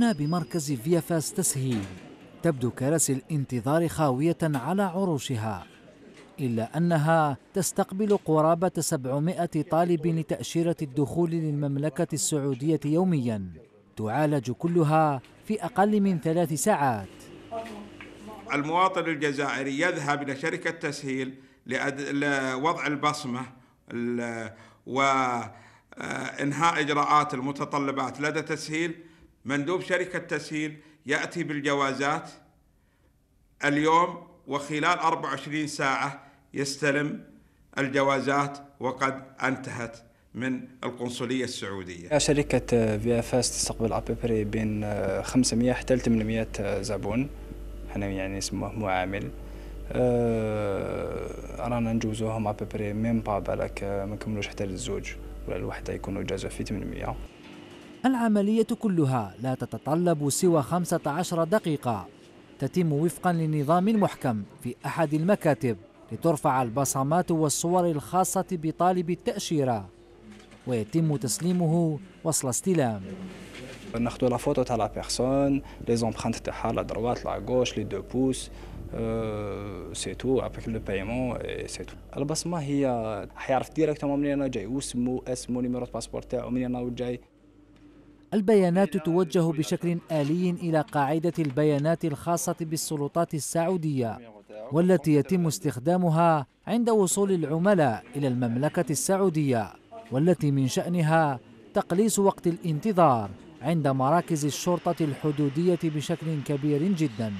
هنا بمركز فيافاس تسهيل. تبدو كراسي الانتظار خاوية على عروشها. إلا أنها تستقبل قرابة 700 طالب لتأشيرة الدخول للمملكة السعودية يوميا. تعالج كلها في أقل من ثلاث ساعات. المواطن الجزائري يذهب إلى شركة تسهيل لوضع البصمة وإنهاء إجراءات المتطلبات. لدى تسهيل مندوب شركة تسهيل يأتي بالجوازات اليوم وخلال 24 ساعة يستلم الجوازات وقد انتهت من القنصلية السعودية. شركة VFS تستقبل à peu près بين 500 حتى 800 زبون إحنا يعني اسمه معامل. أه رانا نجوزوهم à peu près même pas بالك ما نكملوش حتى للزوج ولا الوحدة يكونوا جازوا في 800 العملية كلها لا تتطلب سوى 15 دقيقة. تتم وفقا لنظام محكم في أحد المكاتب لترفع البصمات والصور الخاصة بطالب التأشيرة. ويتم تسليمه وصل استلام. ناخذ la photo تاع la personne les empreintes تاعها la droite la gauche les deux pouces c'est tout avec le paiement c'est tout البصمة هي حيعرف directement منين أنا جاي واسمو اسمو numéro passeport تاعو منين أنا جاي. البيانات توجه بشكل آلي إلى قاعدة البيانات الخاصة بالسلطات السعودية والتي يتم استخدامها عند وصول العملاء إلى المملكة السعودية والتي من شأنها تقليص وقت الانتظار عند مراكز الشرطة الحدودية بشكل كبير جداً.